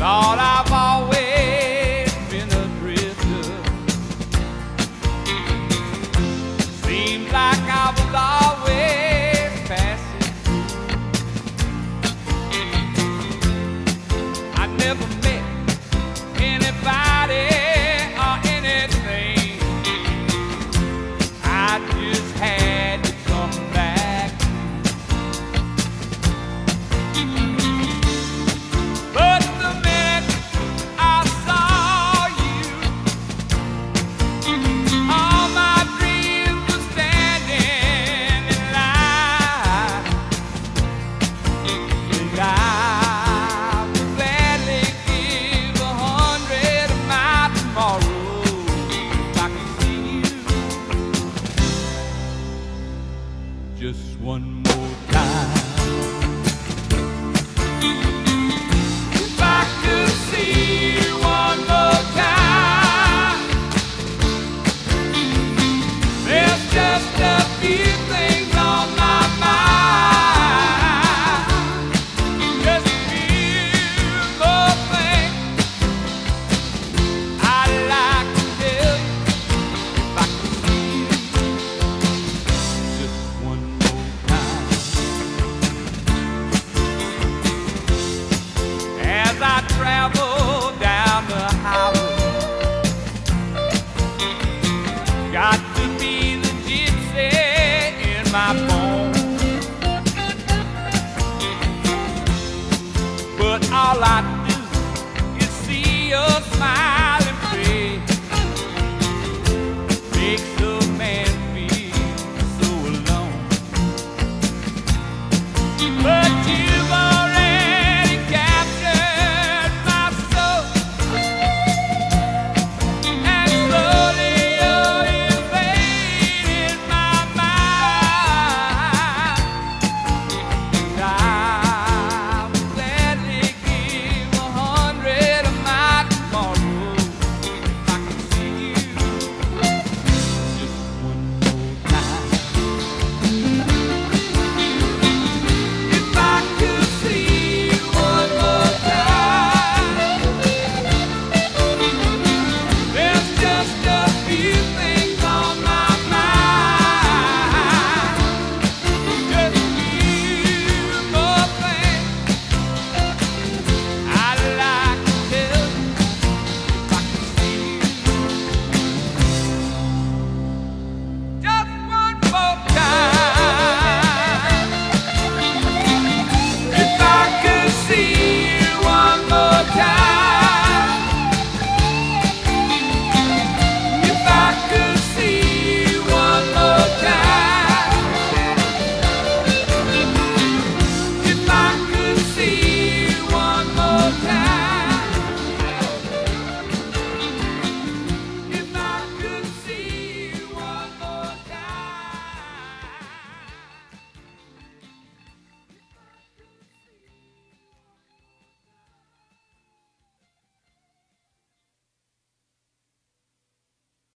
Lord, I never met anybody. one more time. If I could see. my bones. But all I